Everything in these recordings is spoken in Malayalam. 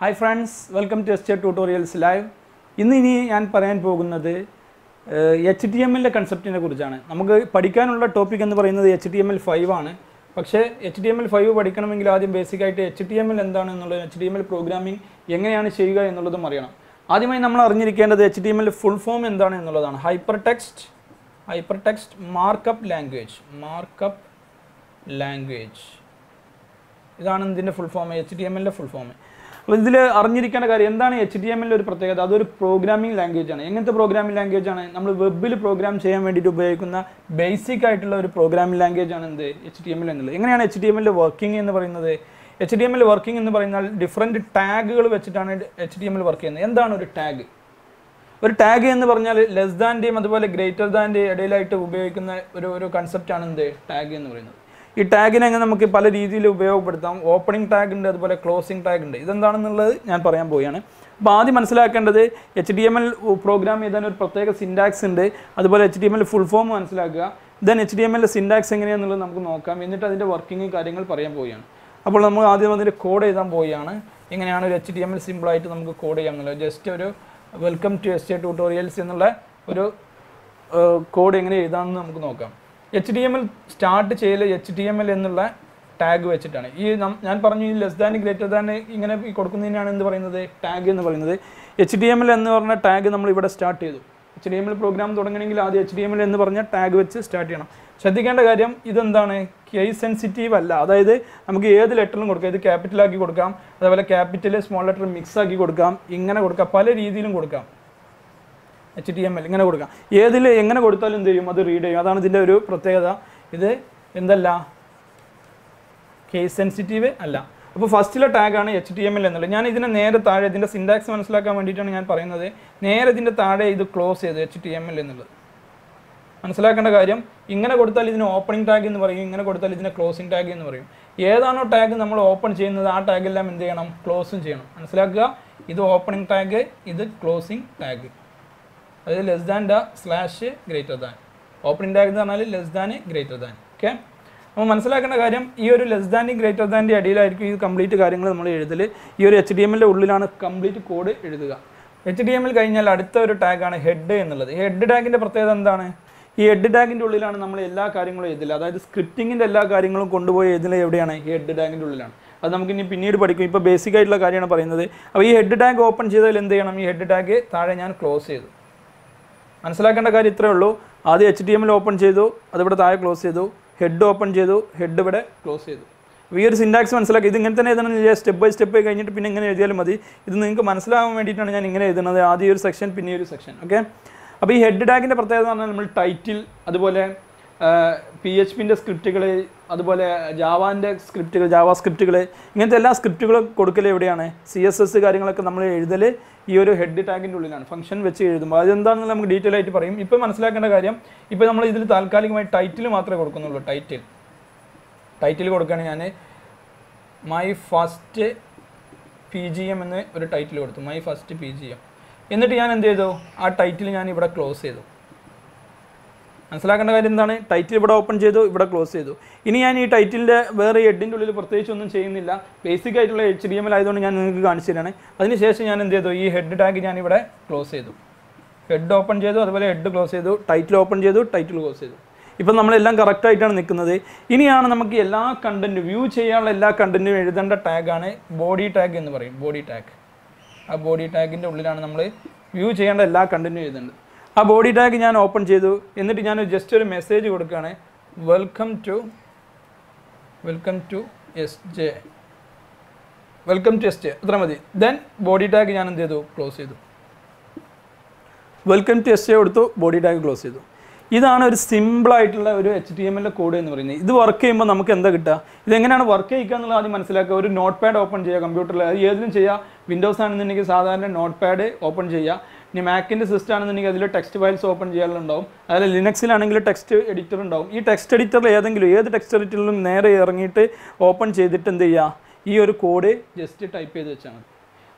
Hi friends welcome to S tutorials live ഇന്ന് ഇനി ഞാൻ പറയാൻ പോകുന്നത് എച്ച് ടി എമ്മിന്റെ കൺസെപ്റ്റിനെ കുറിച്ചാണ്. നമുക്ക് പഠിക്കാനുള്ള ടോപ്പിക് എന്ന് പറയുന്നത് H T M L five ആണ്. പക്ഷേ H T M L five പഠിക്കണമെങ്കിൽ ആദ്യം ബേസിക്കായിട്ട് എച്ച് ടി എം എൽ എന്താണ് എന്നുള്ളത് H T M L programming എങ്ങനെയാണ് ചെയ്യുക എന്നുള്ളതും അറിയണം. ആദ്യമായി നമ്മൾ അറിഞ്ഞിരിക്കേണ്ടത് H T M L full form എന്താണ് എന്നുള്ളതാണ്. Hyper text hyper text markup language markup language ഇതാണ് ഇതിന്റെ full form H T M എല്ലിന്റെ ഫുൾ ഫോം അപ്പോൾ ഇതിൽ അറിഞ്ഞിരിക്കേണ്ട കാര്യം എന്താണ് എച്ച് ഡി എൽ ഒരു പ്രത്യേകത? അതൊരു പ്രോഗ്രാമിംഗ് ലാംഗ്വേജ് ആണ്. എങ്ങനത്തെ പ്രോഗ്രാമിംഗ് ലാംഗ്വേജ് ആണ്? നമ്മൾ വെബിൽ പ്രോഗ്രാം ചെയ്യാൻ വേണ്ടിയിട്ട് ഉപയോഗിക്കുന്ന ബേസിക് ആയിട്ടുള്ള ഒരു പ്രോഗ്രാമിംഗ് ലാംഗ്വേജ് ആണ് എന്ത്? എച്ച് ഡി എം എൽ എന്നുള്ളത്. എങ്ങനെയാണ് എച്ച് ഡി എം എല്ലിന്റെ വർക്കിംഗ് എന്ന് പറയുന്നത്? H D M L working എന്ന് പറയുന്നത് ഡിഫറെന്റ് ടാഗുകൾ വെച്ചിട്ടാണ് എച്ച് ഡി എൽ വർക്ക് ചെയ്യുന്നത്. എന്താണ് ഒരു ടാഗ് ഒരു ടാഗ് എന്ന് പറഞ്ഞാൽ ലെസ് ദാന്റെയും അതുപോലെ ഗ്രേറ്റർ ദാന്റെയും ഇടയിലായിട്ട് ഉപയോഗിക്കുന്ന ഒരു ഒരു കൺസെപ്റ്റാണ് എന്ത്? ടാഗ് എന്ന് പറയുന്നത്. ഈ ടാഗിനെ നമുക്ക് പല രീതിയിൽ ഉപയോഗപ്പെടുത്താം. ഓപ്പണിംഗ് ടാഗ് ഉണ്ട് അതുപോലെ ക്ലോസിംഗ് ടാഗ് ഉണ്ട്. ഇതെന്താണെന്നുള്ളത് ഞാൻ പറയാൻ പോവുകയാണ്. അപ്പോൾ ആദ്യം മനസ്സിലാക്കേണ്ടത് H D M L program ചെയ്താൽ ഒരു പ്രത്യേക സിൻഡാക്സ് ഉണ്ട്. അതുപോലെ H D M L full form മനസ്സിലാക്കുക. Then H D M L syntax എങ്ങനെയാണെന്നുള്ളത് നമുക്ക് നോക്കാം. എന്നിട്ട് അതിന്റെ വർക്കിംഗ് കാര്യങ്ങൾ പറയാൻ പോവുകയാണ്. അപ്പോൾ നമ്മൾ ആദ്യം അതിന്റെ കോഡ് എഴുതാൻ പോവുകയാണ്. എങ്ങനെയാണ് ഒരു എച്ച് ഡി എം എൽ സിമ്പിളായിട്ട് നമുക്ക് കോഡ് ചെയ്യാമെന്നുള്ളത്. ജസ്റ്റ് ഒരു welcome to S A tutorials എന്നുള്ള ഒരു കോഡ് എങ്ങനെ എഴുതാമെന്ന് നമുക്ക് നോക്കാം. H D M L start ചെയ്യൽ എച്ച് ഡി എം എൽ എന്നുള്ള ടാഗ് വെച്ചിട്ടാണ്. ഈ ഞാൻ പറഞ്ഞു ഈ ലെസ് ദാൻ ഗ്രേറ്റർ ദാൻ ഇങ്ങനെ കൊടുക്കുന്നതിനാണ് എന്ത് പറയുന്നത്? ടാഗ് എന്ന് പറയുന്നത്. എച്ച് ഡി എം എൽ എന്ന് പറഞ്ഞ ടാഗ് നമ്മൾ ഇവിടെ സ്റ്റാർട്ട് ചെയ്തു. H D M L program തുടങ്ങണമെങ്കിൽ ആദ്യം എച്ച് ഡി എം എൽ എന്ന് പറഞ്ഞ ടാഗ് വെച്ച് സ്റ്റാർട്ട് ചെയ്യണം. ശ്രദ്ധിക്കേണ്ട കാര്യം ഇതെന്താണ്? കേസ് സെൻസിറ്റീവ് അല്ല. അതായത് നമുക്ക് ഏത് ലെറ്ററിലും കൊടുക്കാം. ഇത് ക്യാപിറ്റലാക്കി കൊടുക്കാം. അതേപോലെ ക്യാപിറ്റൽ സ്മോൾ ലെറ്റർ മിക്സ് ആക്കി കൊടുക്കാം. ഇങ്ങനെ കൊടുക്കാം. പല രീതിയിലും കൊടുക്കാം. എച്ച് ടി എം എൽ ഇങ്ങനെ കൊടുക്കാം. ഏതിൽ എങ്ങനെ കൊടുത്താലും എന്ത് ചെയ്യും? അത് റീഡ് ചെയ്യും. അതാണ് ഇതിന്റെ ഒരു പ്രത്യേകത. ഇത് എന്തല്ല? കേസ് സെൻസിറ്റീവ് അല്ല. അപ്പോൾ ഫസ്റ്റിലെ ടാഗാണ് എച്ച് ടി എം എൽ എന്നുള്ളത്. ഞാൻ ഇതിനെ നേരെ താഴെ ഇതിന്റെ സിൻഡാക്സ് മനസ്സിലാക്കാൻ വേണ്ടിയിട്ടാണ് ഞാൻ പറയുന്നത്. നേരെ ഇതിന്റെ താഴെ ഇത് ക്ലോസ് ചെയ്ത് എച്ച് ടി എം എൽ എന്നുള്ളത്. മനസ്സിലാക്കേണ്ട കാര്യം ഇങ്ങനെ കൊടുത്താൽ ഇതിന് ഓപ്പണിംഗ് ടാഗ് എന്ന് പറയും ഇങ്ങനെ കൊടുത്താൽ ഇതിനെ ക്ലോസിംഗ് ടാഗ് എന്ന് പറയും. ഏതാണോ ടാഗ് നമ്മൾ ഓപ്പൺ ചെയ്യുന്നത് ആ ടാഗെല്ലാം എന്ത് ചെയ്യണം? ക്ലോസും ചെയ്യണം. മനസ്സിലാക്കുക? ഇത് ഓപ്പണിംഗ് ടാഗ് ഇത് ക്ലോസിംഗ് ടാഗ് അതായത് less than the slash greater than open index എന്ന് പറഞ്ഞാൽ less than greater than okay നമ്മൾ മനസ്സിലാക്കേണ്ട കാര്യം ഈ ഒരു ലെസ് ദാൻ ഗ്രേറ്റർ ദാന്റെ അടിയിലായിരിക്കും ഈ കംപ്ലീറ്റ് കാര്യങ്ങൾ നമ്മൾ എഴുതൽ ഈ ഒരു എച്ച് ഡി എമ്മിന്റെ ഉള്ളിലാണ് കംപ്ലീറ്റ് കോഡ് എഴുതുക. എച്ച് ഡി എമ്മിൽ കഴിഞ്ഞാൽ അടുത്ത ഒരു ടാഗാണ് ഹെഡ് എന്നുള്ളത്. ഈ ഹെഡ് ടാഗിന്റെ പ്രത്യേകത എന്താണ്? ഈ ഹെഡ് ടാഗിന്റെ ഉള്ളിലാണ് നമ്മൾ എല്ലാ കാര്യങ്ങളും എഴുതില്ല അതായത് സ്ക്രിപ്റ്റിങ്ങിന്റെ എല്ലാ കാര്യങ്ങളും കൊണ്ടുപോയി എഴുതുന്നത് എവിടെയാണ്? ഈ ഹെഡ് ടാഗിന്റെ ഉള്ളിലാണ്. അത് നമുക്ക് ഇനി പിന്നീട് പഠിക്കും. ഇപ്പോൾ ബേസിക് ആയിട്ടുള്ള കാര്യമാണ് പറയുന്നത്. അപ്പോൾ ഈ ഹെഡ് ടാഗ് ഓപ്പൺ ചെയ്താൽ എന്ത് ചെയ്യണം? ഈ ഹെഡ് ടാഗ് താഴെ ഞാൻ ക്ലോസ് ചെയ്തു. മനസ്സിലാക്കേണ്ട കാര്യം ഇത്രയേ ഉള്ളൂ. ആദ്യം എച്ച് ഡി എമ്മിൽ ഓപ്പൺ ചെയ്തു അതിവിടെ താഴെ ക്ലോസ് ചെയ്തു. ഹെഡ് ഓപ്പൺ ചെയ്തു ഹെഡ് ഇവിടെ ക്ലോസ് ചെയ്തു. അപ്പോൾ ഈ ഒരു സിൻഡാക്സ് മനസ്സിലാക്കി. ഇത് ഇങ്ങനെ തന്നെ എഴുതണം സ്റ്റെപ്പ് ബൈ സ്റ്റെപ്പ് കഴിഞ്ഞിട്ട് പിന്നെ ഇങ്ങനെ എഴുതിയാലും മതി. ഇത് നിങ്ങൾക്ക് മനസ്സിലാവാൻ വേണ്ടിയിട്ടാണ് ഞാൻ ഇങ്ങനെ എഴുതുന്നത്. ആദ്യം ഒരു സെക്ഷൻ പിന്നെ ഒരു സെക്ഷൻ ഓക്കെ അപ്പോൾ ഈ ഹെഡ് ടാഗിന്റെ പ്രത്യേകത എന്ന് പറഞ്ഞാൽ നമ്മൾ ടൈറ്റിൽ അതുപോലെ പി എച്ച് പിന്റെ സ്ക്രിപ്റ്റുകൾ അതുപോലെ ജാവാന്റെ സ്ക്രിപ്റ്റുകൾ ജാവാ സ്ക്രിപ്റ്റുകൾ ഇങ്ങനത്തെ എല്ലാ സ്ക്രിപ്റ്റുകളും കൊടുക്കൽ എവിടെയാണ്? സി എസ് എസ് കാര്യങ്ങളൊക്കെ നമ്മൾ എഴുതൽ ഈ ഒരു ഹെഡ് ടാഗിന്റെ ഉള്ളിലാണ് ഫംഗ്ഷൻ വെച്ച് എഴുതുമ്പോൾ. അതെന്താണെന്ന് നമുക്ക് ഡീറ്റെയിൽ ആയിട്ട് പറയും. ഇപ്പോൾ മനസ്സിലാക്കേണ്ട കാര്യം ഇപ്പോൾ നമ്മൾ ഇതിൽ താൽക്കാലികമായി ടൈറ്റിൽ മാത്രമേ കൊടുക്കുന്നുള്ളൂ ടൈറ്റിൽ ടൈറ്റിൽ കൊടുക്കുകയാണ് ഞാൻ. My first P G M എന്ന് ഒരു ടൈറ്റിൽ കൊടുത്തു. My first P G M എന്നിട്ട് ഞാൻ എന്ത് ചെയ്തു? ആ ടൈറ്റിൽ ഞാൻ ഇവിടെ ക്ലോസ് ചെയ്തു. മനസ്സിലാക്കേണ്ട കാര്യം എന്താണ്? ടൈറ്റിൽ ഇവിടെ ഓപ്പൺ ചെയ്തു ഇവിടെ ക്ലോസ് ചെയ്തു. ഇനി ഞാൻ ഈ ടൈറ്റിലിന്റെ വേറെ ഹെഡിന്റെ ഉള്ളിൽ പ്രത്യേകിച്ച് ഒന്നും ചെയ്യുന്നില്ല. ബേസിക് ആയിട്ടുള്ള എച്ച് ഡി എം എൽ ആയതുകൊണ്ട് ഞാൻ നിങ്ങൾക്ക് കാണിച്ചു തരാണ് അതിനുശേഷം ഞാൻ എന്ത് ചെയ്തു? ഈ ഹെഡ് ടാഗ് ഞാൻ ഇവിടെ ക്ലോസ് ചെയ്തു. ഹെഡ് ഓപ്പൺ ചെയ്തു അതുപോലെ ഹെഡ് ക്ലോസ് ചെയ്തു. ടൈറ്റിൽ ഓപ്പൺ ചെയ്തു ടൈറ്റിൽ ക്ലോസ് ചെയ്തു. ഇപ്പം നമ്മളെല്ലാം കറക്റ്റായിട്ടാണ് നിൽക്കുന്നത്. ഇനിയാണ് നമുക്ക് എല്ലാ കണ്ടന്റും വ്യൂ ചെയ്യാനുള്ള എല്ലാ കണ്ടന്റും എഴുതേണ്ട ടാഗാണ് ബോഡി ടാഗ് എന്ന് പറയും. ബോഡി ടാഗ് ആ ബോഡി ടാഗിന്റെ ഉള്ളിലാണ് നമ്മൾ വ്യൂ ചെയ്യേണ്ട എല്ലാ കണ്ടന്റും എഴുതേണ്ടത്. ആ ബോഡി ടാഗ് ഞാൻ ഓപ്പൺ ചെയ്തു. എന്നിട്ട് ഞാൻ ജസ്റ്റ് ഒരു മെസ്സേജ് കൊടുക്കുകയാണ്. Welcome to welcome to S J welcome to S J അത്ര മതി. ദെൻ ബോഡി ടാഗ് ഞാൻ എന്ത് ചെയ്തു? ക്ലോസ് ചെയ്തു. വെൽക്കം ടു എസ് ജെ കൊടുത്തു. ബോഡി ടാഗ് ക്ലോസ് ചെയ്തു. ഇതാണ് ഒരു സിമ്പിളായിട്ടുള്ള ഒരു H T M L code എന്ന് പറയുന്നത്. ഇത് വർക്ക് ചെയ്യുമ്പോൾ നമുക്ക് എന്താ കിട്ടുക? ഇതെങ്ങനെയാണ് വർക്ക് ചെയ്യുക എന്നുള്ളത് ആദ്യം മനസ്സിലാക്കുക. ഒരു നോട്ട് പാഡ് ഓപ്പൺ ചെയ്യുക കമ്പ്യൂട്ടറിൽ അത് ഏതിലും ചെയ്യുക. വിൻഡോസ് ആണെന്നുണ്ടെങ്കിൽ സാധാരണ നോട്ട് പാഡ് ഓപ്പൺ ചെയ്യുക. ഇനി മാക്കിന്റെ സിസ്റ്റം ആണെന്നുണ്ടെങ്കിൽ അതിൽ ടെക്സ്റ്റ് ഫയൽസ് ഓപ്പൺ ചെയ്യാനുണ്ടാവും അതിൽ ലിനക്സിലാണെങ്കിൽ ടെക്സ്റ്റ് എഡിറ്റർ ഉണ്ടാവും. ഈ ടെക്സ്റ്റ് എഡിറ്ററിൽ ഏതെങ്കിലും ഏത് ടെക്സ്റ്റ് എഡിറ്ററിലും നേരെ ഇറങ്ങിയിട്ട് ഓപ്പൺ ചെയ്തിട്ട് എന്ത് ചെയ്യുക ഈ ഒരു കോഡ് ജസ്റ്റ് ടൈപ്പ് ചെയ്ത് വെച്ചാൽ മതി.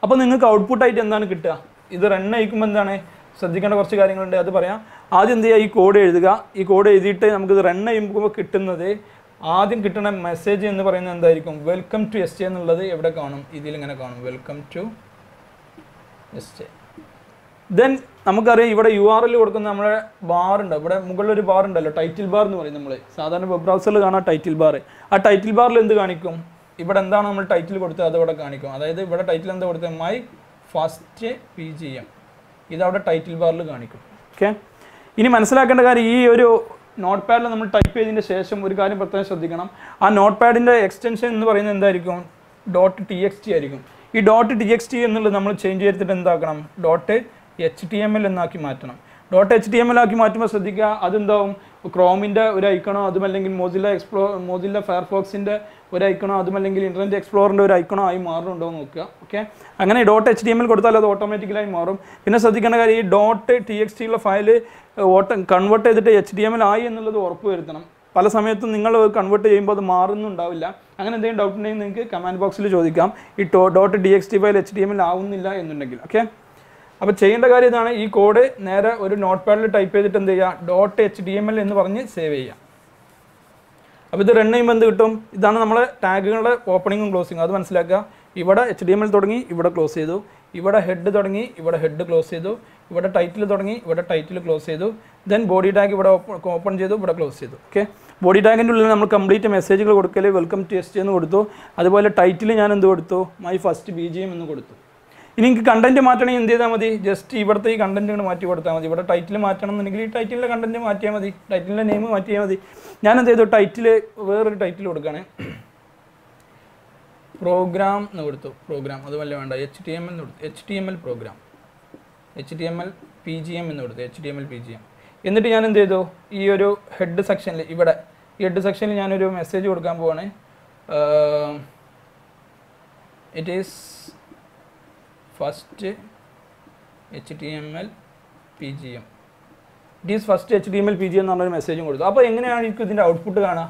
അപ്പോൾ നിങ്ങൾക്ക് ഔട്ട്പുട്ടായിട്ട് എന്താണ് കിട്ടുക? ഇത് റൺ അയക്കുമ്പോൾ എന്താണ്? ശ്രദ്ധിക്കേണ്ട കുറച്ച് കാര്യങ്ങളുണ്ട്. അത് പറയാം. ആദ്യം എന്ത് ചെയ്യുക ഈ കോഡ് എഴുതുക. ഈ കോഡ് എഴുതിയിട്ട് നമുക്കിത് റൺ ചെയ്യുമ്പോൾ കിട്ടുന്നത് ആദ്യം കിട്ടുന്ന മെസ്സേജ് എന്ന് പറയുന്നത് എന്തായിരിക്കും? വെൽക്കം ടു എസ് എന്നുള്ളത് എവിടെ കാണും? ഇതിൽ ഇങ്ങനെ കാണും വെൽക്കം ടു എസ് ദെൻ നമുക്കറിയാം ഇവിടെ യു ആർ എൽ കൊടുക്കുന്ന നമ്മുടെ ബാർ ഉണ്ട്. ഇവിടെ മുകളിൽ ഒരു ബാർ ഉണ്ടല്ലോ ടൈറ്റിൽ ബാർ എന്ന് പറയും നമ്മൾ സാധാരണ വെബ് ബ്രൗസറിൽ കാണാം ടൈറ്റിൽ ബാർ ആ ടൈറ്റിൽ ബാറിൽ എന്ത് കാണിക്കും? ഇവിടെ എന്താണ് നമ്മൾ ടൈറ്റിൽ കൊടുത്തത്? അതവിടെ കാണിക്കും. അതായത് ഇവിടെ ടൈറ്റിൽ എന്താ കൊടുത്തത്? My first P G M ഇതവിടെ ടൈറ്റിൽ ബാറിൽ കാണിക്കും. ഓക്കെ ഇനി മനസ്സിലാക്കേണ്ട കാര്യം ഈ ഒരു നോട്ട് പാഡിൽ നമ്മൾ ടൈപ്പ് ചെയ്തതിന് ശേഷം ഒരു കാര്യം പ്രത്യേകം ശ്രദ്ധിക്കണം. ആ നോട്ട് പാഡിന്റെ എക്സ്റ്റൻഷൻ എന്ന് പറയുന്നത് എന്തായിരിക്കും? ഡോട്ട് ടി എക്സ് ടി ആയിരിക്കും. ഈ ഡോട്ട് ടി എക്സ് ടി എന്നുള്ളത് നമ്മൾ ചേഞ്ച് ചെയ്തിട്ട് എന്താക്കണം? Dot H T M L എന്നാക്കി മാറ്റണം. Dot H T M L ആക്കി മാറ്റുമ്പോൾ ശ്രദ്ധിക്കുക അതെന്താവും? ക്രോമിന്റെ ഒരു ഐക്കണോ അതുമല്ലെങ്കിൽ മോസില്ല എക്സ്പ്ലോ മോസില്ല ഫയർഫോക്സിന്റെ ഒരു ഐക്കണോ അതുമല്ലെങ്കിൽ ഇന്റർനെറ്റ് എക്സ്പ്ലോറിന്റെ ഒരു ഐക്കണോ ആയി മാറുന്നുണ്ടോ എന്ന് നോക്കുക ഓക്കെ അങ്ങനെ dot H D M L കൊടുത്താൽ അത് ഓട്ടോമാറ്റിക്കലായി മാറും. പിന്നെ ശ്രദ്ധിക്കേണ്ട കാര്യം ഈ ഡോട്ട് ടി എക്സ് ടിയുള്ള ഫയൽ ഓട്ട കൺവേർട്ട് ചെയ്തിട്ട് എച്ച് ഡി എം എൽ ആയി എന്നുള്ളത് ഉറപ്പ് വരുത്തണം. പല സമയത്തും നിങ്ങൾ കൺവേർട്ട് ചെയ്യുമ്പോൾ അത് മാറുന്നുണ്ടാവില്ല. അങ്ങനെ എന്തെങ്കിലും ഡൗട്ട് ഉണ്ടെങ്കിൽ നിങ്ങൾക്ക് കമാൻഡ് ബോക്സിൽ ചോദിക്കാം. ഈ dot D X T file H D M L ആവുന്നില്ല എന്നുണ്ടെങ്കിൽ ഓക്കെ അപ്പോൾ ചെയ്യേണ്ട കാര്യം ഇതാണ് ഈ കോഡ് നേരെ ഒരു നോട്ട് പാഡിൽ ടൈപ്പ് ചെയ്തിട്ട് എന്ത് ചെയ്യുക dot H D M L എന്ന് പറഞ്ഞ് സേവ് ചെയ്യുക അപ്പോൾ ഇത് റൺ ചെയ്യുമ്പോൾ എന്ത് കിട്ടും? ഇതാണ് നമ്മളെ ടാഗുകളുടെ ഓപ്പണിങ്ങും ക്ലോസിങ്ങും അത് മനസ്സിലാക്കുക. ഇവിടെ എച്ച് ഡി എം എൽ തുടങ്ങി ഇവിടെ ക്ലോസ് ചെയ്തു. ഇവിടെ ഹെഡ് തുടങ്ങി ഇവിടെ ഹെഡ് ക്ലോസ് ചെയ്തു. ഇവിടെ ടൈറ്റിൽ തുടങ്ങി ഇവിടെ ടൈറ്റിൽ ക്ലോസ് ചെയ്തു. ദെൻ ബോഡി ടാഗ് ഇവിടെ ഓപ്പൺ ചെയ്തു ഇവിടെ ക്ലോസ് ചെയ്തു. ഓക്കെ ബോഡി ടാഗിന്റെ ഉള്ളിൽ നമ്മൾ കംപ്ലീറ്റ് മെസ്സേജുകൾ കൊടുക്കൽ വെൽക്കം ടു എസ് എന്ന് കൊടുത്തു. അതുപോലെ ടൈറ്റിൽ ഞാൻ എന്ത് കൊടുത്തു? മൈ ഫസ്റ്റ് ബി എന്ന് കൊടുത്തു. ഇനി എനിക്ക് കണ്ടന്റ് മാറ്റണമെങ്കിൽ എന്ത് ചെയ്താൽ മതി? ജസ്റ്റ് ഇവിടുത്തെ ഈ കണ്ടന്റ് മാറ്റി കൊടുത്താൽ മതി. ഇവിടെ ടൈറ്റിൽ മാറ്റണം എന്നുണ്ടെങ്കിൽ ഈ ടൈറ്റിലിന്റെ കണ്ടന്റ് മാറ്റിയാൽ മതി. ടൈറ്റിലിന്റെ നെയിം മാറ്റിയാൽ മതി. ഞാൻ എന്ത് ചെയ്തു? ടൈറ്റിൽ വേറൊരു ടൈറ്റിൽ കൊടുക്കുകയാണ് പ്രോഗ്രാം എന്ന് കൊടുത്തു. പ്രോഗ്രാം അത് വല്ല വേണ്ട. എച്ച് ടി എം എൽ എന്ന് കൊടുത്തു. H T M L program H T M L P G M എന്ന് കൊടുത്തു. H T M L P G M എന്നിട്ട് ഞാൻ എന്ത് ചെയ്തു? ഈ ഒരു ഹെഡ് സെക്ഷനിൽ ഇവിടെ. ഈ ഹെഡ് സെക്ഷനിൽ ഞാനൊരു മെസ്സേജ് കൊടുക്കാൻ പോവാണ്. It is P G M it is first H D M L P G എന്ന് പറഞ്ഞൊരു മെസ്സേജും കൊടുത്തു. അപ്പോൾ എങ്ങനെയാണ് എനിക്ക് ഇതിന്റെ ഔട്ട്പുട്ട് കാണുക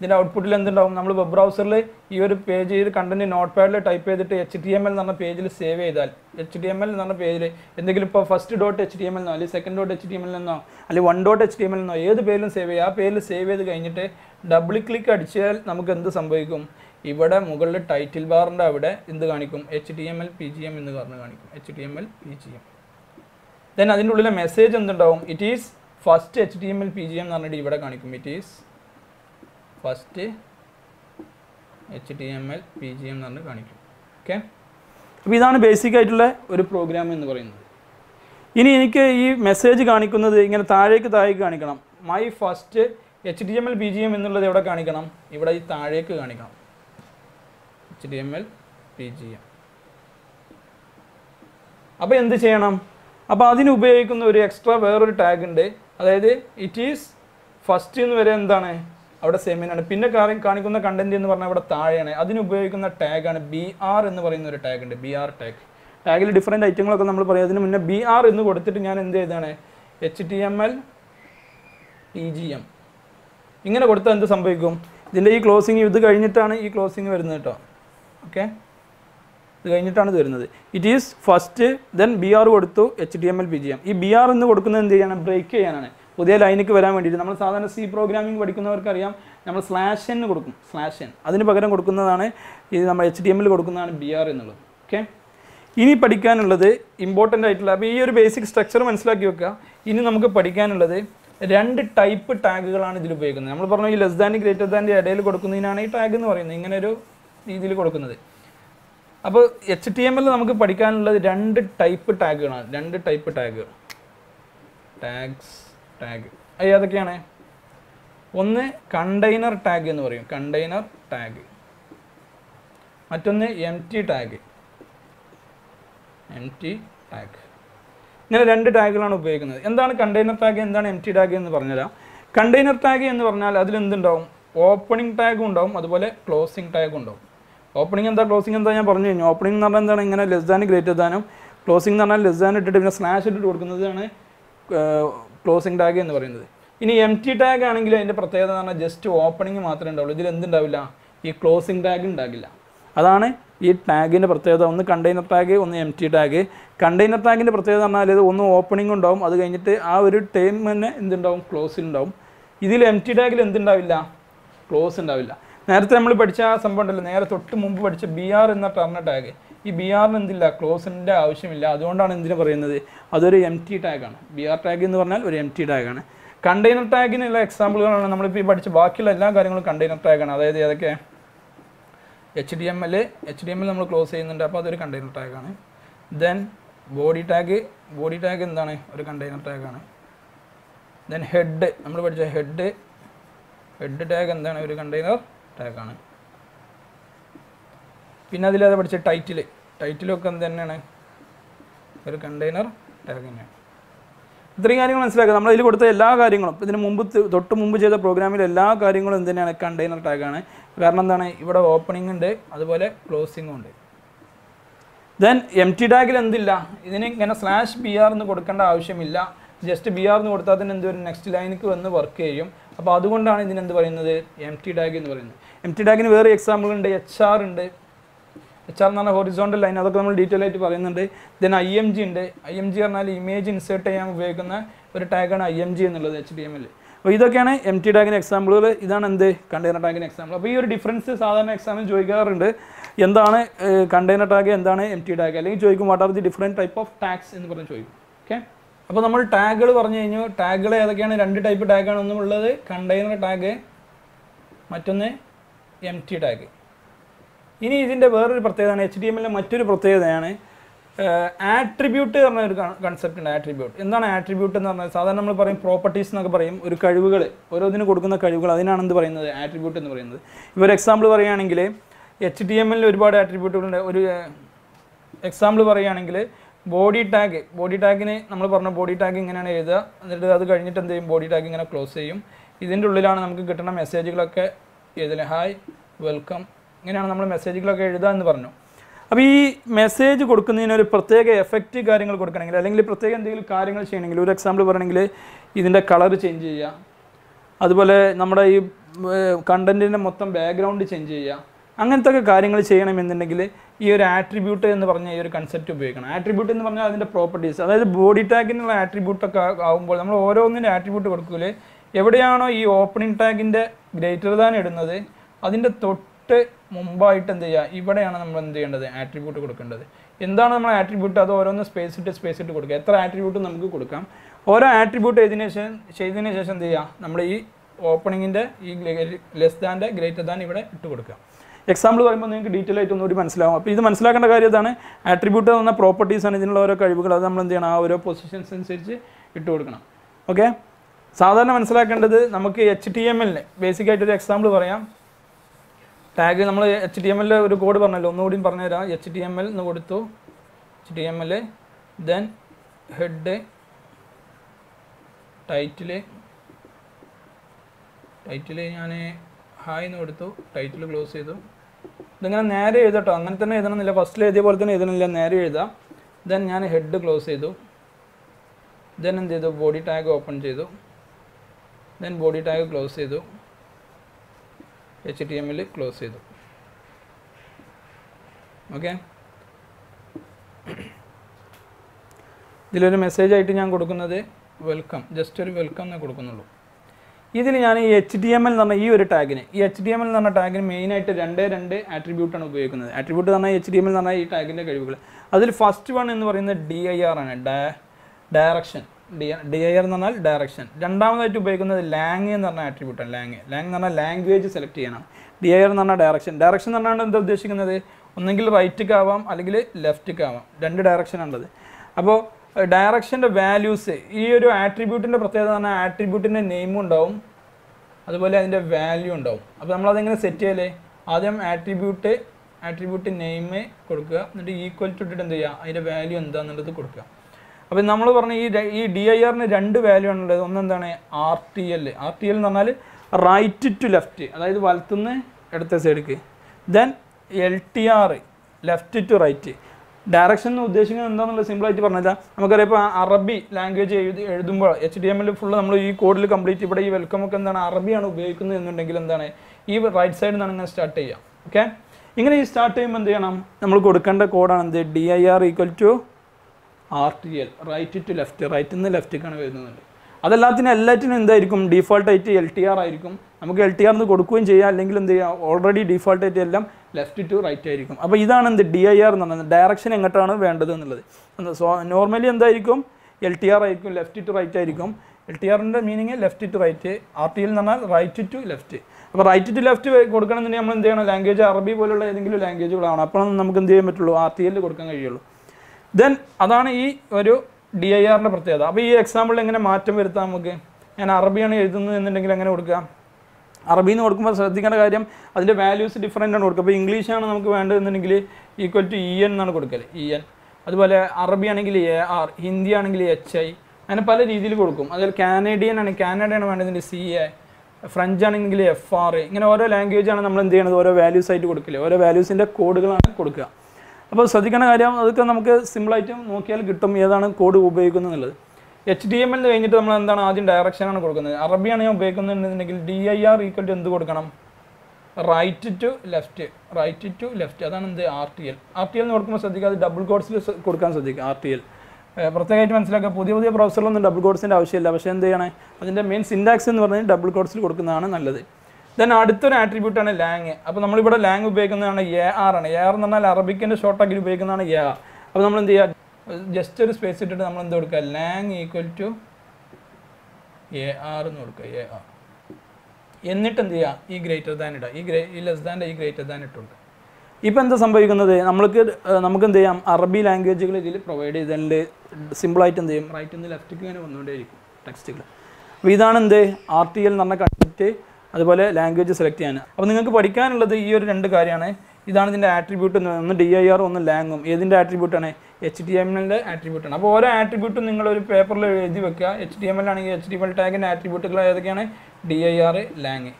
ഇതിന്റെ ഔട്ട്പുട്ടിൽ എന്തുണ്ടാവും? നമ്മൾ വെബ് ബ്രൗസറിൽ ഈ ഒരു പേജ് കണ്ടന്റ് നോട്ട് പാഡിൽ ടൈപ്പ് ചെയ്തിട്ട് എച്ച് ടി എം എൽ എന്ന് പേജിൽ സേവ് ചെയ്താൽ എച്ച് ടി എം എൽ എന്ന് പേജിൽ എന്തെങ്കിലും ഇപ്പോൾ first dot H T M L എന്നോ അല്ലെങ്കിൽ second dot H T M L എന്നോ അല്ലെങ്കിൽ one dot H T M L എന്നോ ഏത് പേരിലും സേവ് ചെയ്യുക ആ പേരിൽ സേവ് ചെയ്ത് കഴിഞ്ഞിട്ട് ഡബിൾ ക്ലിക്ക് അടിച്ചാൽ നമുക്ക് എന്ത് സംഭവിക്കും? ഇവിടെ മുകളിൽ ടൈറ്റിൽ ബാറിന്റെ അവിടെ എന്ത് കാണിക്കും? H T M L P G M എന്ന് പറഞ്ഞ് കാണിക്കും. H T M L P G M then അതിന്റെ ഉള്ളിലെ മെസ്സേജ് എന്തുണ്ടാവും? It is first H T M L P G M എന്ന് പറഞ്ഞിട്ട് ഇവിടെ കാണിക്കും. It is first H T M L P G M എന്ന് പറഞ്ഞ് കാണിക്കും. ഓക്കെ അപ്പോൾ ഇതാണ് ബേസിക് ആയിട്ടുള്ള ഒരു പ്രോഗ്രാം എന്ന് പറയുന്നത്. ഇനി എനിക്ക് ഈ മെസ്സേജ് കാണിക്കുന്നത് ഇങ്ങനെ താഴേക്ക് താഴേക്ക് കാണിക്കണം. My first H D M L P G M എന്നുള്ളത് എവിടെ കാണിക്കണം? ഇവിടെ ഈ താഴേക്ക് കാണിക്കണം. H D M L P G M അപ്പോൾ എന്ത് ചെയ്യണം? അപ്പോൾ അതിന് ഉപയോഗിക്കുന്ന ഒരു എക്സ്ട്രാ വേറൊരു ടാഗ് ഉണ്ട്. അതായത് ഇറ്റ് ഈസ് ഫസ്റ്റ് എന്ന് വരെ എന്താണ്? അവിടെ സെമിനാണ് പിന്നെ കാണിക്കുന്ന കണ്ടന്റ് എന്ന് പറഞ്ഞാൽ അവിടെ താഴെയാണ്. അതിന് ഉപയോഗിക്കുന്ന ടാഗാണ് ബി ആർ എന്ന് പറയുന്ന ഒരു ടാഗ് ഉണ്ട്. ബി ആർ ടാഗ് ടാഗിൽ ഡിഫറെന്റ് ഐറ്റങ്ങളൊക്കെ നമ്മൾ പറയും. അതിന് മുന്നേ ബി ആർ എന്ന് കൊടുത്തിട്ട് ഞാൻ എന്ത് ചെയ്താണ് H T M L P G M ഇങ്ങനെ കൊടുത്താൽ എന്ത് സംഭവിക്കും? ഇതിന്റെ ഈ ക്ലോസിങ് ഇത് കഴിഞ്ഞിട്ടാണ് ഈ ക്ലോസിങ് വരുന്നത് കേട്ടോ. ഓക്കെ ഇത് കഴിഞ്ഞിട്ടാണ് വരുന്നത്. It is first then B R കൊടുത്തു H D M L P G M ഈ ബി ആർ എന്ന് കൊടുക്കുന്നത് എന്ത് ചെയ്യാനാണ്? ബ്രേക്ക് ചെയ്യാനാണ്. പുതിയ ലൈനിക്ക് വരാൻ വേണ്ടിയിട്ട് നമ്മൾ സാധാരണ സി പ്രോഗ്രാമിംഗ് പഠിക്കുന്നവർക്കറിയാം. നമ്മൾ സ്ലാഷ് എൻ കൊടുക്കും. സ്ലാഷ് എൻ അതിന് പകരം കൊടുക്കുന്നതാണ് ഇത് നമ്മൾ എച്ച് ഡി എം എൽ കൊടുക്കുന്നതാണ് ബി ആർ എന്നുള്ളത്. ഓക്കെ ഇനി പഠിക്കാനുള്ളത് ഇമ്പോർട്ടന്റ് ആയിട്ടുള്ള അപ്പോൾ ഈ ഒരു ബേസിക് സ്ട്രക്ചർ മനസ്സിലാക്കി വെക്കുക. ഇനി നമുക്ക് പഠിക്കാനുള്ളത് രണ്ട് ടൈപ്പ് ടാഗുകളാണ് ഇതിൽ ഉപയോഗിക്കുന്നത്. നമ്മൾ പറഞ്ഞു ഈ ലെസ് ദാൻ ഗ്രേറ്റർ ദാന്റെ ഇടയിൽ കൊടുക്കുന്നതിനാണ് ഈ ടാഗ് എന്ന് പറയുന്നത്. ഇങ്ങനെ ഒരു രീതിയിൽ കൊടുക്കുന്നത്. അപ്പോൾ എച്ച് ടി എം എൽ നമുക്ക് പഠിക്കാനുള്ളത് രണ്ട് ടൈപ്പ് ടാഗുകളാണ് രണ്ട് ടൈപ്പ് ടാഗുകൾ ടാഗ്സ് ടാഗ് ഏതൊക്കെയാണ് ഒന്ന് കണ്ടെയ്നർ ടാഗ് എന്ന് പറയും. കണ്ടെയ്നർ ടാഗ് മറ്റൊന്ന് M T tag M T tag ഇങ്ങനെ രണ്ട് ടാഗുകളാണ് ഉപയോഗിക്കുന്നത്. എന്താണ് കണ്ടെയ്നർ ടാഗ് എന്താണ് എം ടി ടാഗ് എന്ന് പറഞ്ഞുതരാം. കണ്ടെയ്നർ ടാഗ് എന്ന് പറഞ്ഞാൽ അതിൽ എന്തുണ്ടാവും ഓപ്പണിംഗ് ടാഗും ഉണ്ടാവും. അതുപോലെ ക്ലോസിംഗ് ടാഗും ഉണ്ടാവും. ഓപ്പണിംഗ് എന്താ? ക്ലോസിംഗ് എന്താ ഞാൻ പറഞ്ഞു കഴിഞ്ഞു. ഓപ്പണിംഗ് എന്ന് പറഞ്ഞാൽ എന്താണ്? ഇങ്ങനെ ലെസ് ദാൻ ഗ്രേറ്റർ ദാനും ക്ലോസിംഗ് എന്ന് പറഞ്ഞാൽ ലെസ് ദാൻ ഇട്ടിട്ട് പിന്നെ സ്ലാഷ് ഇട്ടിട്ട് കൊടുക്കുന്നതാണ് ക്ലോസിംഗ് ടാഗ് എന്ന് പറയുന്നത്. ഇനി എം ടി ടാഗ് ആണെങ്കിൽ അതിന്റെ പ്രത്യേകത എന്ന് പറഞ്ഞാൽ ജസ്റ്റ് ഓപ്പണിംഗ് മാത്രമേ ഉണ്ടാവുള്ളൂ. ഇതിൽ എന്തുണ്ടാവില്ല? ഈ ക്ലോസിംഗ് ടാഗ് ഉണ്ടാകില്ല. അതാണ് ഈ ടാഗിന്റെ പ്രത്യേകത. ഒന്ന് കണ്ടെയ്നർ ടാഗ് ഒന്ന് എം ടി ടാഗ് കണ്ടെയ്നർ ടാഗിന്റെ പ്രത്യേകത പറഞ്ഞാൽ ഇത് ഒന്ന് ഓപ്പണിംഗ് ഉണ്ടാവും. അത് കഴിഞ്ഞിട്ട് ആ ഒരു ടൈം തന്നെ എന്തുണ്ടാവും? ക്ലോസിൽ ഉണ്ടാവും. ഇതിൽ എം ടി ടാഗിൽ എന്തുണ്ടാവില്ല? ക്ലോസ് ഉണ്ടാവില്ല. നേരത്തെ നമ്മൾ പഠിച്ച ആ സംഭവം ഉണ്ടല്ലോ. നേരെ തൊട്ട് മുമ്പ് പഠിച്ച ബി ആർ എന്ന ടർണ ടാഗ് ഈ ബി ആറിന് എന്തില്ല? ക്ലോസിന്റെ ആവശ്യമില്ല. അതുകൊണ്ടാണ് എന്തിനു പറയുന്നത്? അതൊരു എം ടി ടാഗാണ് ബി ആർ ടാഗ് എന്ന് പറഞ്ഞാൽ ഒരു എം ടി ടാഗാണ് കണ്ടെയ്നർ ടാഗിനുള്ള എക്സാമ്പിളുകളാണ് നമ്മളിപ്പോൾ ഈ പഠിച്ച ബാക്കിയുള്ള എല്ലാ കാര്യങ്ങളും കണ്ടെയ്നർ ടാഗാണ് അതായത് ഏതൊക്കെ? H D M L H D M L നമ്മൾ ക്ലോസ് ചെയ്യുന്നുണ്ട്. അപ്പോൾ അതൊരു container ടാഗാണ് then body tag body tag എന്താണ്? ഒരു കണ്ടെയ്നർ ടാഗാണ് ദെൻ ഹെഡ് നമ്മൾ പഠിച്ച ഹെഡ് ഹെഡ് ടാഗ് എന്താണ്? ഒരു കണ്ടെയ്നർ ടാഗാണ് പിന്നെ അതിലേതെ പഠിച്ച ടൈറ്റിൽ ടൈറ്റിലൊക്കെ എന്ത് തന്നെയാണ്? ഒരു കണ്ടെയ്നർ ടാഗ് തന്നെയാണ്. ഇത്രയും കാര്യങ്ങൾ മനസ്സിലാക്കുക. നമ്മൾ ഇതിൽ കൊടുത്ത എല്ലാ കാര്യങ്ങളും ഇതിന് മുമ്പ് തൊട്ട് മുമ്പ് ചെയ്ത പ്രോഗ്രാമിൽ എല്ലാ കാര്യങ്ങളും എന്ത് തന്നെയാണ്? കണ്ടെയ്നർ ടാഗാണ് കാരണം എന്താണ്? ഇവിടെ ഓപ്പണിംഗ് ഉണ്ട് അതുപോലെ ക്ലോസിംഗും ഉണ്ട്. ദെൻ എം ടി ടാഗിൽ എന്തില്ല? ഇതിന് ഇങ്ങനെ സ്ലാഷ് ബി ആർ എന്ന് കൊടുക്കേണ്ട ആവശ്യമില്ല. ജസ്റ്റ് ബി ആർ എന്ന് കൊടുത്താൽ തന്നെ എന്ത് വരും? നെക്സ്റ്റ് ലൈനിക്ക് വന്ന് വർക്ക് ചെയ്യും. അപ്പോൾ അതുകൊണ്ടാണ് ഇതിനെന്ത് പറയുന്നത്? എം ടി ടാഗ് എന്ന് പറയുന്നത്. എം ടി ടാഗിന് വേറെ എക്സാമ്പിൾ ഉണ്ട് എച്ച് ആർ ഉണ്ട്. എച്ച് ആർ എന്ന് പറഞ്ഞാൽ ഹൊറിസോണ്ടൽ ലൈൻ അതൊക്കെ നമ്മൾ ഡീറ്റെയിൽ ആയിട്ട് പറയുന്നുണ്ട്. ദെൻ ഐ എം ജി ഉണ്ട്. ഐ എം ജി പറഞ്ഞാൽ ഇമേജ് ഇൻസേർട്ട് ചെയ്യാൻ ഉപയോഗിക്കുന്ന ഒരു ടാഗാണ് ഐ എം ജി എന്നുള്ളത് എച്ച് ഡി എം എൽ അപ്പോൾ ഇതൊക്കെയാണ് എം ടി ടാഗിന് എക്സാമ്പിളുകൾ ഇതാണ് എന്ത്? കണ്ടെയ്നർ ടാഗിന് എക്സാമ്പിൾ അപ്പോൾ ഈ ഒരു ഡിഫറൻസ് സാധാരണ എക്സാമിൽ ചോദിക്കാറുണ്ട്. എന്താണ് കണ്ടെയ്നർ ടാഗ് എന്താണ് എം ടി ടാഗ് അല്ലെങ്കിൽ ചോദിക്കും what are the different type of tags എന്ന് പറഞ്ഞ് ചോദിക്കും. ഓക്കെ അപ്പോൾ നമ്മൾ ടാഗുകൾ പറഞ്ഞു കഴിഞ്ഞു. ടാഗുകൾ ഏതൊക്കെയാണ്? രണ്ട് ടൈപ്പ് ടാഗാണ് ഒന്നുമുള്ളത് കണ്ടെയ്നർ ടാഗ് മറ്റൊന്ന് എം ടി ടാഗ് ഇനി ഇതിന്റെ വേറൊരു പ്രത്യേകതയാണ് എച്ച് ഡി എമ്മിലെ മറ്റൊരു പ്രത്യേകതയാണ് ആട്രിബ്യൂട്ട് പറഞ്ഞ ഒരു കൺസെപ്റ്റ് ഉണ്ട് ആട്രിബ്യൂട്ട് എന്താണ് ആട്രിബ്യൂട്ട് എന്ന് പറഞ്ഞാൽ സാധാരണ നമ്മൾ പറയും പ്രോപ്പർട്ടീസ് എന്നൊക്കെ പറയും ഒരു കഴിവുകൾ ഓരോന്നിന് കൊടുക്കുന്ന കഴിവുകൾ അതിനാണ് എന്ത് പറയുന്നത്? ആട്രിബ്യൂട്ട് എന്ന് പറയുന്നത്. ഇപ്പോൾ ഒരു എക്സാമ്പിൾ പറയുകയാണെങ്കിൽ എച്ച് ഡി എമ്മിൽ ഒരുപാട് ആട്രിബ്യൂട്ടുകളുണ്ട് ഒരു എക്സാമ്പിൾ പറയുകയാണെങ്കിൽ ബോഡി ടാഗ് ബോഡി ടാഗിന് നമ്മൾ പറഞ്ഞ ബോഡി ടാഗ് ഇങ്ങനെയാണ് എഴുതുക. എന്നിട്ട് അത് കഴിഞ്ഞിട്ട് എന്ത് ചെയ്യും? ബോഡി ടാഗ് ഇങ്ങനെ ക്ലോസ് ചെയ്യും. ഇതിന്റെ ഉള്ളിലാണ് നമുക്ക് കിട്ടുന്ന മെസ്സേജുകളൊക്കെ എഴുതൽ ഹായ് വെൽക്കം ഇങ്ങനെയാണ് നമ്മൾ മെസ്സേജുകളൊക്കെ എഴുതുക എന്ന് പറഞ്ഞു. അപ്പോൾ ഈ മെസ്സേജ് കൊടുക്കുന്നതിന് ഒരു പ്രത്യേക എഫക്റ്റ് കാര്യങ്ങൾ കൊടുക്കണമെങ്കിൽ അല്ലെങ്കിൽ പ്രത്യേക എന്തെങ്കിലും കാര്യങ്ങൾ ചെയ്യണമെങ്കിൽ ഒരു എക്സാമ്പിൾ പറയണമെങ്കിൽ ഇതിന്റെ കളർ ചേഞ്ച് ചെയ്യുക. അതുപോലെ നമ്മുടെ ഈ കണ്ടന്റിന്റെ മൊത്തം ബാക്ക്ഗ്രൗണ്ട് ചേഞ്ച് ചെയ്യുക. അങ്ങനത്തെ ഒക്കെ കാര്യങ്ങൾ ചെയ്യണമെന്നുണ്ടെങ്കിൽ ഈ ഒരു ആട്രിബ്യൂട്ട് എന്ന് പറഞ്ഞ ഈ ഒരു കൺസെപ്റ്റ് ഉപയോഗിക്കണം. ആട്രിബ്യൂട്ട് എന്ന് പറഞ്ഞാൽ അതിന്റെ പ്രോപ്പർട്ടീസ് അതായത് ബോഡി ടാഗിനുള്ള ആട്രിബ്യൂട്ടൊക്കെ ആകുമ്പോൾ നമ്മൾ ഓരോന്നിന്റെ ആട്രിബ്യൂട്ട് കൊടുക്കില്ലേ എവിടെയാണോ ഈ ഓപ്പണിംഗ് ടാഗിന്റെ ഗ്രേറ്റർ ദാൻ ഇടുന്നത് അതിന്റെ തൊട്ട് മുമ്പായിട്ട് എന്ത് ചെയ്യുക ഇവിടെയാണ് നമ്മൾ എന്ത് ചെയ്യേണ്ടത്? ആട്രിബ്യൂട്ട് കൊടുക്കേണ്ടത്. എന്താണ് നമ്മൾ ആട്രിബ്യൂട്ട് അത് ഓരോന്ന് സ്പേസ് ഇട്ട് സ്പേസ് ഇട്ട് കൊടുക്കുക. എത്ര ആട്രിബ്യൂട്ട് നമുക്ക് കൊടുക്കാം? ഓരോ ആട്രിബ്യൂട്ട് ചെയ്തതിന് ശേഷം ചെയ്തതിന് ശേഷം എന്ത് ചെയ്യുക? നമ്മൾ ഈ ഓപ്പണിങ്ങിന്റെ ഈ ലെസ് ദാന്റെ ഗ്രേറ്റർ ദാൻ ഇവിടെ ഇട്ട് കൊടുക്കുക. എക്സാമ്പിൾ പറയുമ്പോൾ നിങ്ങൾക്ക് ഡീറ്റെയിൽ ആയിട്ട് ഒന്നുകൂടി മനസ്സിലാവും. അപ്പോൾ ഇത് മനസ്സിലാക്കേണ്ട കാര്യം ഇതാണ്. ആട്രിബ്യൂട്ട് എന്ന ആണ് ഇതിനുള്ള ഓരോ കഴിവുകൾ. അത് നമ്മൾ എന്ത് ചെയ്യണം? ആ ഓരോ പൊസിഷൻസ് അനുസരിച്ച് ഇട്ട് കൊടുക്കണം. ഓക്കെ സാധാരണ മനസ്സിലാക്കേണ്ടത് നമുക്ക് എച്ച് ടി എം എല്ലിന് ബേസിക് ആയിട്ടൊരു എക്സാമ്പിൾ പറയാം. ടാഗ് നമ്മൾ എച്ച് ടി എം എല്ലിൽ ഒരു കോഡ് പറഞ്ഞല്ലോ ഒന്നുകൂടി പറഞ്ഞുതരാം. എച്ച് ടി എം എൽ എന്ന് കൊടുത്തു. H T M L then head title title ഞാൻ ഹായ് എന്ന് കൊടുത്തു. ടൈറ്റിൽ ക്ലോസ് ചെയ്തു. ഇതിങ്ങനെ നേരെ എഴുതട്ടോ. അങ്ങനെ തന്നെ എഴുതണമെന്നില്ല. ഫസ്റ്റിൽ എഴുതിയ പോലെ തന്നെ എഴുതണമെന്നില്ല. നേരെ എഴുതാം. ദെൻ ഞാൻ ഹെഡ് ക്ലോസ് ചെയ്തു. ദെൻ എന്ത് ചെയ്തു? ബോഡി ടാഗ് ഓപ്പൺ ചെയ്തു. ദെൻ ബോഡി ടാഗ് ക്ലോസ് ചെയ്തു. എച്ച് ടി എമ്മിൽ ക്ലോസ് ചെയ്തു. ഓക്കെ ഇതിലൊരു മെസ്സേജ് ആയിട്ട് ഞാൻ കൊടുക്കുന്നത് വെൽക്കം ജസ്റ്റ് ഒരു വെൽക്കം എന്നേ കൊടുക്കുന്നുള്ളൂ. ഇതിൽ ഞാൻ ഈ എച്ച് ഡി എം എൽ എന്ന് പറഞ്ഞ ഈ ഒരു ടാഗിന് ഈ എച്ച് ഡി എം എൽ എന്ന് പറഞ്ഞ ടാഗിന് മെയിനായിട്ട് രണ്ട് രണ്ട് ആട്രിബ്യൂട്ടാണ് ഉപയോഗിക്കുന്നത്. ആട്രിബ്യൂട്ട് എന്ന് പറഞ്ഞാൽ എച്ച് ഡി എം എൽ എന്ന് പറഞ്ഞാൽ ഈ ടാഗിന്റെ കഴിവുകൾ അതിൽ ഫസ്റ്റ് വൺ എന്ന് പറയുന്നത് ഡി ഐ ആർ ആണ്. ഡയറക്ഷൻ ഡി ഡി ഐ എന്ന് പറഞ്ഞാൽ ഡയറക്ഷൻ രണ്ടാമതായിട്ട് ഉപയോഗിക്കുന്നത് ലാങ് എന്ന് പറഞ്ഞ ആട്രിബ്യൂട്ടാണ് ലാങ് ലാങ് എന്ന് പറഞ്ഞാൽ ലാംഗ്വേജ് സെലക്ട് ചെയ്യണം. ഡി ഐ എന്ന് പറഞ്ഞാൽ ഡയറക്ഷൻ ഡയറക്ഷൻ എന്ന് പറഞ്ഞാൽ എന്താ ഉദ്ദേശിക്കുന്നത്? ഒന്നെങ്കിൽ റൈറ്റിക്ക് ആവാം അല്ലെങ്കിൽ ലെഫ്റ്റിക്ക് ആവാം. രണ്ട് ഡയറക്ഷൻ ഉള്ളത് അപ്പോൾ ഡയറക്ഷന്റെ വാല്യൂസ് ഈ ഒരു ആട്രിബ്യൂട്ടിന്റെ പ്രത്യേകത എന്ന് പറഞ്ഞാൽ ആട്രിബ്യൂട്ടിന്റെ നെയിമും ഉണ്ടാവും. അതുപോലെ അതിന്റെ വാല്യൂ ഉണ്ടാവും. അപ്പോൾ നമ്മൾ അതെങ്ങനെ സെറ്റ് ചെയ്യലേ? ആദ്യം ആട്രിബ്യൂട്ട് ആട്രിബ്യൂട്ട് നെയിം കൊടുക്കുക. എന്നിട്ട് ഈക്വൽ ടു ഇട്ടിട്ട് എന്ത് ചെയ്യുക? അതിന്റെ വാല്യൂ എന്താണെന്നുള്ളത് കൊടുക്കുക. അപ്പോൾ നമ്മൾ പറഞ്ഞ ഈ ഈ ഡി ഐ ആറിന് രണ്ട് വാല്യൂ ആണുള്ളത് ഒന്നെന്താണ്? R T L R T L എന്ന് പറഞ്ഞാൽ റൈറ്റ് ടു ലെഫ്റ്റ് അതായത് വലത്തുനിന്ന് ഇടത്തെ സൈഡിക്ക് then L T R left to right direction എന്ന് ഉദ്ദേശിക്കുന്നത് എന്താണെന്നുള്ളത് സിമ്പിളായിട്ട് പറഞ്ഞില്ല നമുക്കറിയാം ഇപ്പോൾ അറബി ലാംഗ്വേജ് എഴുതി എഴുതുമ്പോൾ എച്ച് ഡി എമ്മിൽ ഫുള്ള് നമ്മൾ ഈ കോഡിൽ കംപ്ലീറ്റ് ഇവിടെ ഈ വെൽക്കം ഒക്കെ എന്താണ് അറബിയാണ് ഉപയോഗിക്കുന്നത് എന്നുണ്ടെങ്കിൽ എന്താണ്? ഈ റൈറ്റ് സൈഡിൽ നിന്നാണ് ഇങ്ങനെ സ്റ്റാർട്ട് ചെയ്യുക. ഓക്കെ ഇങ്ങനെ ഈ സ്റ്റാർട്ട് ചെയ്യുമ്പോൾ എന്ത് ചെയ്യണം? നമ്മൾ കൊടുക്കേണ്ട കോഡാണ് എന്ത്? D I R equal to R T L right to left റൈറ്റിൽ നിന്ന് ലെഫ്റ്റിലേക്കാണ് വരുന്നുണ്ട് അതെല്ലാത്തിനും എല്ലാറ്റിനും എന്തായിരിക്കും? ഡീഫോൾട്ടായിട്ട് എൽ ടി ആർ ആയിരിക്കും. നമുക്ക് എൽ ടി ആർ എന്ന് കൊടുക്കുകയും ചെയ്യാം. അല്ലെങ്കിൽ എന്ത് ചെയ്യാം? ഓൾറെഡി ഡീഫോൾട്ടായിട്ട് എല്ലാം ലെഫ്റ്റ് ടു റൈറ്റ് ആയിരിക്കും. അപ്പോൾ ഇതാണ് എന്ത്? ഡി ഐ ആർ എന്ന് പറയുന്നത്. ഡയറക്ഷൻ എങ്ങോട്ടാണ് വേണ്ടത് എന്നുള്ളത്. സോ നോർമലി എന്തായിരിക്കും? എൽ ടി ആർ ആയിരിക്കും ലെഫ്റ്റ് ടു റൈറ്റ് ആയിരിക്കും. എൽ ടി ആറിന്റെ meaning left to right R T L എന്ന് പറഞ്ഞാൽ റൈറ്റ് ടു ലെഫ്റ്റ് അപ്പോൾ റൈറ്റ് ടു ലെഫ്റ്റ് കൊടുക്കണമെന്നുണ്ടെങ്കിൽ നമ്മൾ എന്ത് ചെയ്യണം? ലാംഗ്വേജ് അറബി പോലുള്ള ഏതെങ്കിലും ലാംഗ്വേജുകളാണ് അപ്പോൾ നമുക്ക് എന്ത് ചെയ്യാൻ പറ്റുള്ളൂ? ആർ ടി എല്ലിൽ കൊടുക്കാൻ കഴിയുള്ളൂ. ദെൻ അതാണ് ഈ ഒരു ഡി ഐ ആറിന്റെ പ്രത്യേകത. അപ്പോൾ ഈ എക്സാമ്പിളിൽ എങ്ങനെ മാറ്റം വരുത്താം നമുക്ക്. ഞാൻ അറബിയാണ് എഴുതുന്നത് എന്നുണ്ടെങ്കിൽ എങ്ങനെ കൊടുക്കാം അറബി എന്ന് കൊടുക്കുമ്പോൾ ശ്രദ്ധിക്കേണ്ട കാര്യം അതിന്റെ വാല്യൂസ് ഡിഫറന്റ് ആണ് കൊടുക്കുക. അപ്പോൾ ഇംഗ്ലീഷാണ് നമുക്ക് വേണ്ടതെന്നുണ്ടെങ്കിൽ ഈക്വൽ ടു ഇ എൻ എന്നാണ് കൊടുക്കൽ ഇ എൻ അതുപോലെ അറബി ആണെങ്കിൽ എ ആർ ഹിന്ദി ആണെങ്കിൽ എച്ച് ഐ അങ്ങനെ പല രീതിയിൽ കൊടുക്കും. അതിൽ കാനഡിയൻ ആണ് കാനഡയാണ് വേണ്ടതിന്റെ സി എ ഫ്രഞ്ച് ആണെങ്കിൽ എഫ് ആർ ഇങ്ങനെ ഓരോ ലാംഗ്വേജ് ആണ് നമ്മൾ എന്ത് ചെയ്യണത്? ഓരോ വാല്യൂസ് ആയിട്ട് കൊടുക്കില്ല ഓരോ വാല്യൂസിന്റെ കോഡുകളാണ് കൊടുക്കുക. അപ്പോൾ ശ്രദ്ധിക്കേണ്ട കാര്യം അതൊക്കെ നമുക്ക് സിമ്പിളായിട്ടും നോക്കിയാൽ കിട്ടും ഏതാണ് കോഡ് ഉപയോഗിക്കുന്നത് എന്നുള്ളത്. എച്ച് ഡി എം എൽ കഴിഞ്ഞിട്ട് നമ്മൾ എന്താണ് ആദ്യം ഡയറക്ഷനാണ് കൊടുക്കുന്നത്. അറബിയാണ് ഞാൻ ഉപയോഗിക്കുന്നുണ്ടെന്നുണ്ടെങ്കിൽ D I R equal to എന്ത് കൊടുക്കണം? Right to left right to left അതാണ് എന്ത്? R T L R T L എന്ന് കൊടുക്കുമ്പോൾ ശ്രദ്ധിക്കുക അത് ഡബിൾ കോഡ്സിൽ കൊടുക്കാൻ ശ്രദ്ധിക്കുക. ആർ ടി എൽ പ്രത്യേകമായിട്ട് മനസ്സിലാക്കുക. പുതിയ പുതിയ പ്രൊഫസറിലൊന്നും ഡബിൾ കോഡ്സിന്റെ ആവശ്യമില്ല. പക്ഷേ എന്ത് ചെയ്യണേ? അതിന്റെ മെയിൻ സിൻഡാക്സ് എന്ന് പറഞ്ഞാൽ ഡബിൾ കോഡ്സിൽ കൊടുക്കുന്നതാണ് നല്ലത്. ദെൻ അടുത്തൊരു ആട്രിബ്യൂട്ടാണ് ലാങ് അപ്പോൾ നമ്മളിവിടെ ലാങ് ഉപയോഗിക്കുന്നതാണ് എ ആർ ആണ്. എ ആർ എന്ന് പറഞ്ഞാൽ അറബിക്കിന്റെ ഷോർട്ടാക്കി ഉപയോഗിക്കുന്നതാണ് എ ആർ അപ്പോൾ നമ്മൾ എന്ത് ചെയ്യുക? ജസ്റ്റ് ഒരു സ്പേസ് ഇട്ടിട്ട് നമ്മൾ എന്ത് കൊടുക്കുക? Lang equal to A R എന്ന് കൊടുക്കുക. എ ആർ എന്നിട്ട് എന്ത് ചെയ്യുക? ഈ ഗ്രേറ്റർ ദാൻ ഇടുക. ഈ ഗ്രേ ഈ ലെസ് ദാന്റെ ഈ ഗ്രേറ്റർ ദാൻ ഇട്ടുണ്ട്. ഇപ്പം എന്താ സംഭവിക്കുന്നത്? നമ്മൾക്ക് നമുക്ക് എന്ത് ചെയ്യാം? അറബി ലാംഗ്വേജുകൾ ഇതിൽ പ്രൊവൈഡ് ചെയ്തതിന്റെ സിമ്പിളായിട്ട് എന്ത് ചെയ്യും? റൈറ്റ് നിന്ന് ലെഫ്റ്റിക്ക് ഇങ്ങനെ വന്നുകൊണ്ടേയിരിക്കും. ടെക്സ്റ്റുകൾ അപ്പോൾ ഇതാണ് എന്ത്? ആർ ടി എൽ എന്ന് പറഞ്ഞ കൺസെപ്റ്റ് അതുപോലെ ലാംഗ്വേജ് സെലക്ട് ചെയ്യാൻ. അപ്പോൾ നിങ്ങൾക്ക് പഠിക്കാനുള്ളത് ഈ ഒരു രണ്ട് കാര്യമാണ്. ഇതാണ് ഇതിന്റെ ആട്രിബ്യൂട്ട് ഒന്ന് ഡി ഐ ആർ ഒന്ന് ലാങ്ങും ഏതിന്റെ ആട്രിബ്യൂട്ടാണ് എച്ച് ടി എം എല്ലിന്റെ ആട്രിബ്യൂട്ടാണ് അപ്പോൾ ഓരോ ആട്രിബ്യൂട്ടും നിങ്ങൾ ഒരു പേപ്പറിൽ എഴുതി വെക്കുക. എച്ച് ടി എം എൽ ആണെങ്കിൽ എച്ച് ടി എം എൽ ടാഗിന്റെ ആട്രിബ്യൂട്ടുകൾ ഏതൊക്കെയാണ്? ഡി ഐ ആർ ലാങ്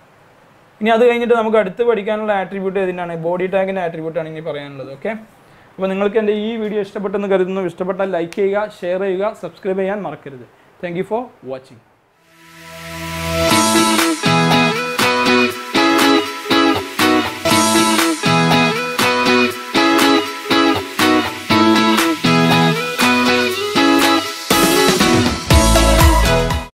ഇനി അത് കഴിഞ്ഞിട്ട് നമുക്ക് അടുത്ത് പഠിക്കാനുള്ള ആട്രിബ്യൂട്ട് ഏതിനാണ്? ബോഡി ടാഗിന്റെ ആട്രിബ്യൂട്ടാണ് ഇനി പറയാനുള്ളത്. ഓക്കെ അപ്പോൾ നിങ്ങൾക്ക് എന്റെ ഈ വീഡിയോ ഇഷ്ടപ്പെട്ടെന്ന് കരുതുന്നു. ഇഷ്ടപ്പെട്ടാൽ ലൈക്ക് ചെയ്യുക ഷെയർ ചെയ്യുക സബ്സ്ക്രൈബ് ചെയ്യാൻ മറക്കരുത്. Thank for watching